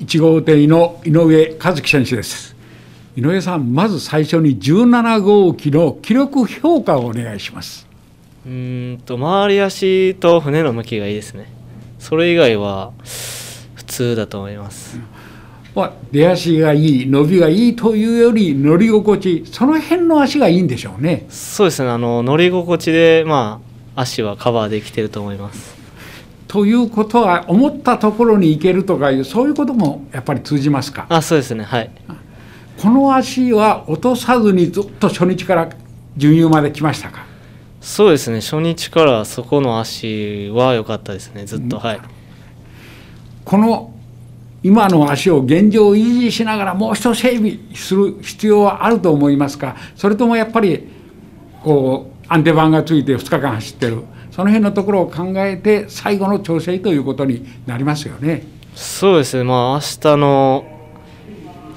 1号艇の井上和樹選手です。井上さんまず最初に17号機の記録評価をお願いします。うんと回り足と船の向きがいいですね。それ以外は普通だと思います、まあ、出足がいい伸びがいいというより乗り心地その辺の足がいいんでしょうね。そうですね。あの乗り心地でまあ足はカバーできてると思いますということは思ったところに行けるとかいうそういうこともやっぱり通じますか？あそうですね。はい。この足は落とさずにずっと初日から準優まで来ましたか？そうですね。初日からそこの足は良かったですね。ずっと、はい。この今の足を現状維持しながらもう一整備する必要はあると思いますか？それともやっぱりこう安定板がついて2日間走ってるその辺のところを考えて最後の調整ということになりますよね。そうですね、まあ明日の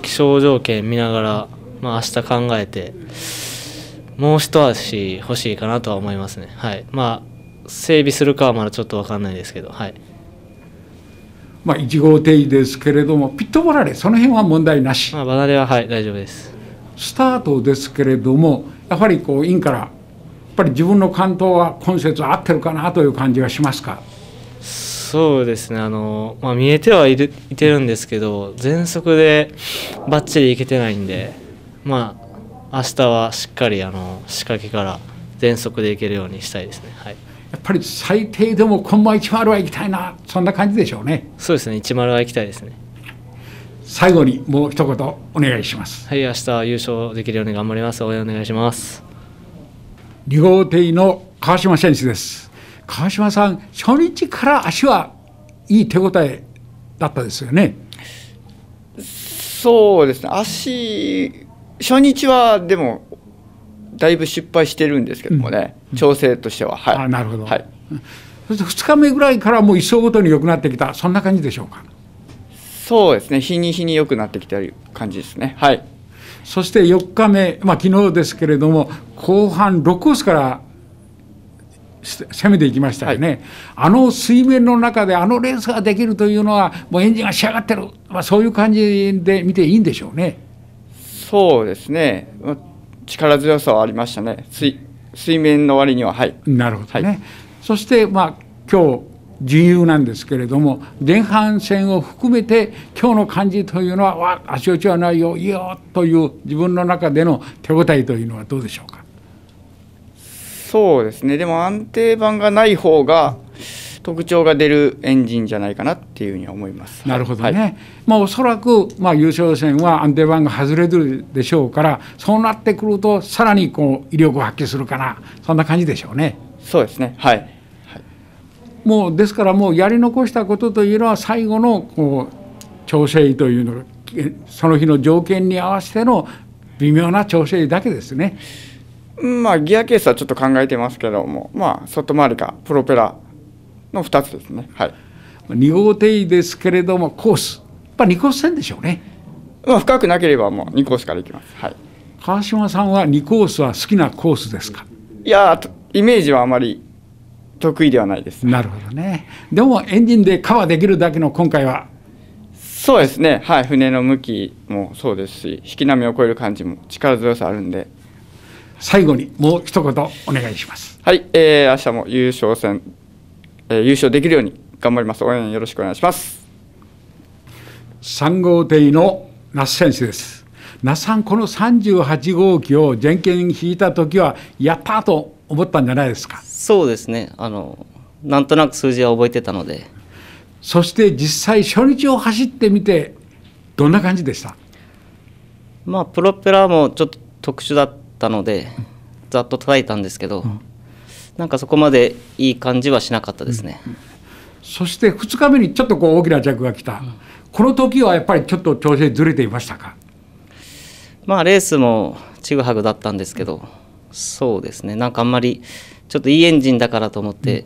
気象条件見ながら、まあ明日考えて、もう一足欲しいかなとは思いますね。はい。まあ整備するかはまだちょっと分かんないですけど、はい。まあ1号艇ですけれども、ピット離れ、その辺は問題なし。まあ離れははい大丈夫です。スタートですけれども、やはりこうインからぱり自分の関東は今節合ってるかなという感じがしますか？そうですね。あの、まあ、見えてはいるいてるんですけど全速でばっちりいけてないんでまあ明日はしっかりあの仕掛けから全速でいけるようにしたいですね。はい。やっぱり最低でもコンマ10は行きたいなそんな感じでしょうね。そうですね。10は行きたいですね。最後にもう一言お願いします。はい明日優勝できるように頑張ります。応援お願いします2号艇の川島選手です。川島さん初日から足はいい手応えだったですよね。そうですね。足初日はでもだいぶ失敗してるんですけどもね、うん、調整としては、はい、あなるほど、はい、そして2日目ぐらいからもう一層ごとに良くなってきた。そんな感じでしょうか。そうですね。日に日に良くなってきてる感じですね。はいそして4日目、まあ昨日ですけれども後半6コースから攻めていきましたよね、はい、あの水面の中であのレースができるというのはもうエンジンが仕上がってる、まあ、そういう感じで見ていいんでしょうね。そうですね。力強さはありましたね。水水面の割にははい。なるほどね、はい、そしてまあ今日自由なんですけれども前半戦を含めて今日の感じというのは「わ足落ちはないよいいよ」という自分の中での手応えというのはどうでしょうか？そうですねでも安定板がない方が特徴が出るエンジンじゃないかなっていうふうに思います。なるほどね。はい、まあおそらくまあ優勝戦は安定板が外れるでしょうから、そうなってくるとさらにこう威力を発揮するかな、そんな感じでしょうね。そうですね。はい。はい、もうですからもうやり残したことというのは最後のこう調整というのがその日の条件に合わせての微妙な調整だけですね。まあギアケースはちょっと考えてますけども、まあ外回りかプロペラの2つですね。はい。2号艇ですけれどもコース、やっぱ2コース線でしょうね。まあ深くなければもう2コースから行きます。はい。川島さんは2コースは好きなコースですか？いやイメージはあまり得意ではないです。なるほどね。でもエンジンでカバーできるだけの今回は。そうですね。はい。船の向きもそうですし、引き波を超える感じも力強さあるんで。最後にもう一言お願いします。はい。えー、明日も優勝戦えー、優勝できるように頑張ります。応援よろしくお願いします。3号艇の那須選手です。那須さん、この38号機を全権引いたときは、やったと思ったんじゃないですか。そうですね。あのなんとなく数字は覚えてたので。そして実際初日を走ってみてどんな感じでした？まあプロペラもちょっと特殊だったので、ざっと叩いたんですけど。うんなんかそこまでいい感じはしなかったですね。うん、そして2日目にちょっとこう大きな着が来た、うん、この時はやっぱりちょっと調整ずれていましたか？まあレースもちぐはぐだったんですけど、そうですね。なんかあんまりちょっといいエンジンだからと思って、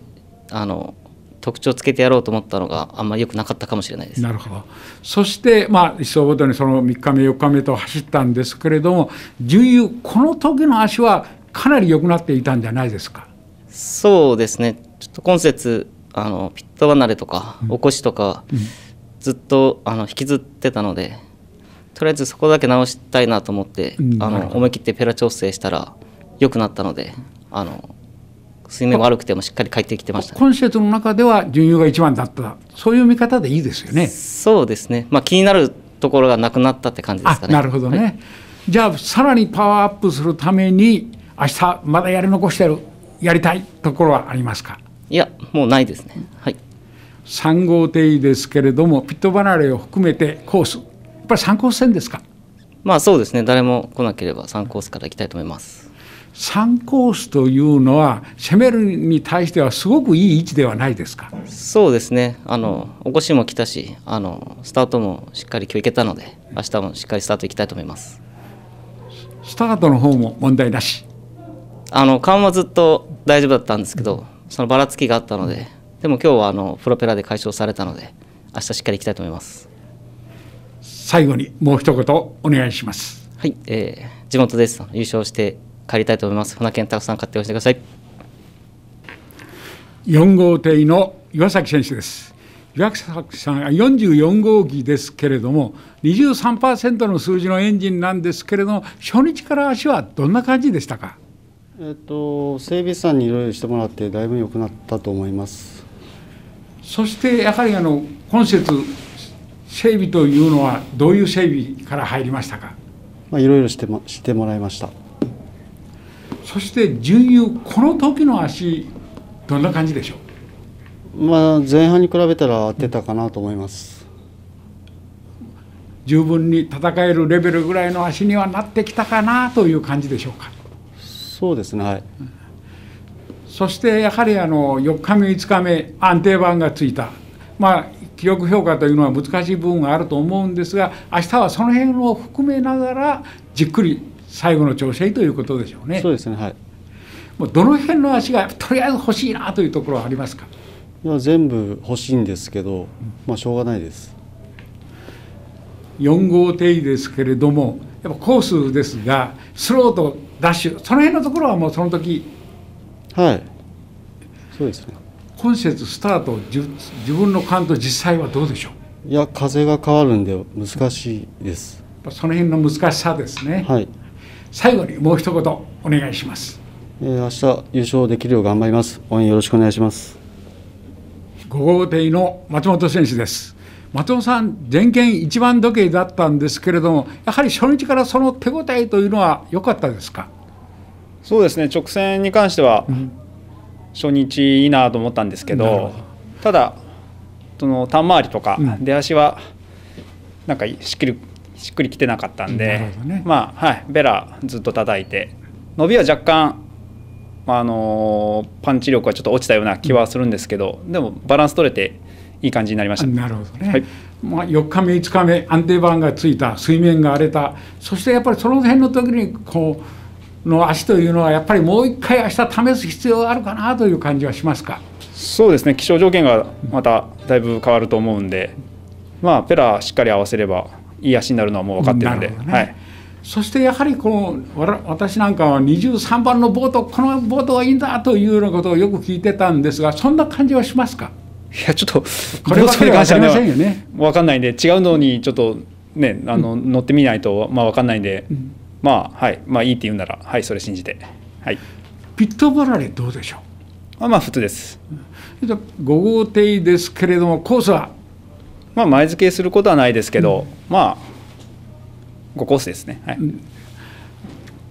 うん、あの特徴つけてやろうと思ったのがあんまり良くなかったかもしれないです。なるほど。そしてまあ一層ごとにその3日目4日目と走ったんですけれども、重油この時の足はかなり良くなっていたんじゃないですか？そうですね。ちょっと今節あのピット離れとか、起こしとか、ずっとあの引きずってたのでとりあえずそこだけ直したいなと思って、あうん。なるほど。の思い切ってペラ調整したら良くなったのであの水面悪くてもしっかり帰ってきてましたね、今節の中では準優が一番だったそういう見方でいいですよね。そうですね、まあ、気になるところがなくなったって感じですかね。あなるほどね、はいじゃあさらにパワーアップするために明日まだやり残してるやりたいところはありますか？いや、もうないですね。はい。3号艇ですけれどもピット離れを含めてコースやっぱり3コース戦ですか？まあそうですね、誰も来なければ3コースから行きたいと思います。3コースというのは攻めるに対してはすごくいい位置ではないですか？そうですね、あの、お越しも来たし、あの、スタートもしっかり今日行けたので、明日もしっかりスタート行きたいと思います。スタートの方も問題なし？あの、緩はずっと大丈夫だったんですけど、そのばらつきがあったので、でも今日はあの、プロペラで解消されたので、明日しっかり行きたいと思います。最後にもう一言お願いしますはい、えー地元です。優勝して帰りたいと思います。船券たくさん買っておいてください。4号艇の岩崎選手です岩崎さんは44号機ですけれども23%の数字のエンジンなんですけれども初日から足はどんな感じでしたか？えっと、整備士さんにいろいろしてもらってだいぶ良くなったと思います。そしてやはりあの今節整備というのはどういう整備から入りましたか？まあ、いろいろしてもしてもらいました。そして準優この時の足どんな感じでしょう？まあ、前半に比べたら合ってたかなと思います。十分に戦えるレベルぐらいの足にはなってきたかなという感じでしょうか？そうですね、はい。そしてやはりあの4日目5日目安定板がついたまあ記録評価というのは難しい部分があると思うんですが明日はその辺を含めながらじっくり最後の調整ということでしょうねそうですね、はい。もうどの辺の足がとりあえず欲しいなというところはありますか？いや全部欲しいんですけど、まあ、しょうがないです。4号艇ですけれどもやっぱコースですがスローとダッシュその辺のところはもうその時はい。そうですね。今節スタート自自分の感と実際はどうでしょう？いや、風が変わるんで難しいです。その辺の難しさですね、はい。最後にもう一言お願いします。えー明日優勝できるよう頑張ります。応援よろしくお願いします。5号艇の松本選手です。松本さん前見一番時計だったんですけれどもやはり初日からその手応えというのは良かったですか？そうですね。直線に関しては初日いいなと思ったんですけどなるほど。ただその単回りとかうん。出足はなんかしっくりしっくりきてなかったんなで、ね。まあはいベラずっと叩いて伸びは若干まああのパンチ力はちょっと落ちたような気はするんですけど、でもバランス取れていい感じになりました。なるほどね、はい。まあ、4日目5日目安定板がついた水面が荒れたそしてやっぱりその辺の時にこうの足というのはやっぱりもう一回明日試す必要があるかなという感じはしますか？そうですね。気象条件がまただいぶ変わると思うんで、まあペラしっかり合わせればいい足になるのはもう分かってるんで、そしてやはりこの私なんかは23番のボートこのボートがいいんだというようなことをよく聞いてたんですがそんな感じはしますか？いやちょっと これは分かりませんよね。ね。分かんないんで違うのにちょっとねあの、乗ってみないとまあ分かんないんで、まあはい。まあいいって言うならはいそれ信じて。はい。ピット離れどうでしょまあまあ普通です。う5号艇ですけれどもコースは？まあ前付けすることはないですけど、まあ5コースですね。はい、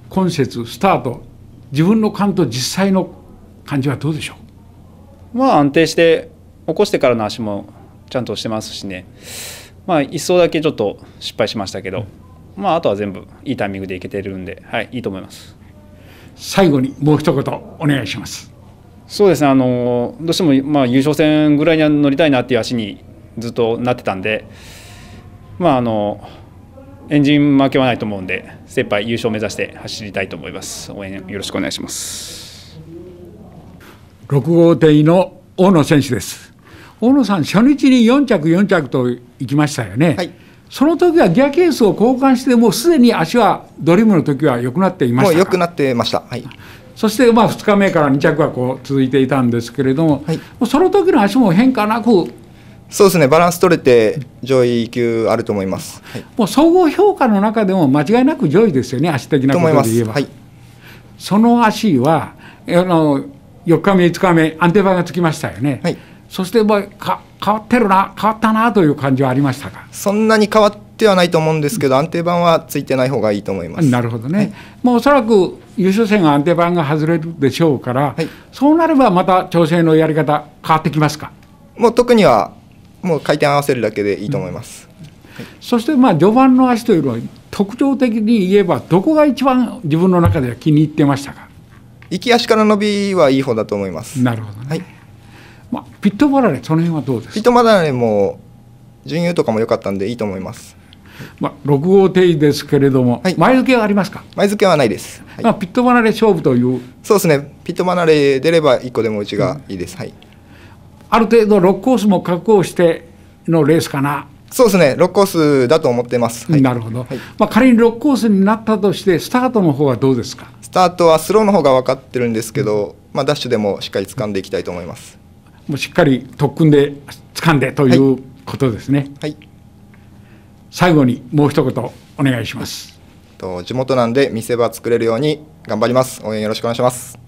今節スタート。自分の感と実際の感じはどうでしょう？まあ安定して起こしてからの足もちゃんとしてますしね。まあ一走だけちょっと失敗しましたけど、まああとは全部いいタイミングでいけてるんで。はいいいと思います。最後にもう一言お願いします。そうですね。あのどうしてもまあ優勝戦ぐらいには乗りたいなっていう足にずっとなってたんでまああのエンジン負けはないと思うんで精一杯優勝目指して走りたいと思います。応援よろしくお願いします。6号艇の大野選手です。大野さん初日に4着4着と行きましたよね、はい。その時はギアケースを交換してもうすでに足はドリームの時は良くなっていましたか？もう良くなってました。はい。そしてまあ2日目から2着はこう続いていたんですけれども、はい。もうその時の足も変化なくそうですね、バランス取れて、上位級あると思います。はい、もう総合評価の中でも間違いなく上位ですよね、足的なことで言えば。はい、その足はあの4日目、5日目、安定板がつきましたよね。はいそしてもうか変わってるな、変わったなという感じはありましたか？そんなに変わってはないと思うんですけど、安定板はついてない方がいいと思います。なるほどね、もうおそらく優勝戦が安定板が外れるでしょうから、はいそうなればまた調整のやり方、変わってきますか？もう特には、もう回転合わせるだけでいいと思います。そしてまあ序盤の足というのは、特徴的に言えば、どこが一番自分の中では気に入ってましたか？行き足から伸びはいい方だと思います。なるほどね。はいまあ、ピットバラレ、その辺はどうです？か。ピットマダネも順優とかも良かったんでいいと思います。まあ、6号定位ですけれども、はい前付けはありますか？前付けはないです。はいまあ、ピットバラレ勝負という、そうですね、ピットマナレ出れば1個でもうちがいいです。はい。ある程度6コースも確保してのレースかな。そうですね、6コースだと思ってます。はいなるほど、はいまあ、仮に6コースになったとして、スタートの方はどうですか？スタートはスローの方が分かってるんですけど、まあ、ダッシュでもしっかり掴んでいきたいと思います。もうしっかり特訓で掴んでということですね。はい。最後にもう一言お願いします。と地元なんで見せ場作れるように頑張ります。応援よろしくお願いします。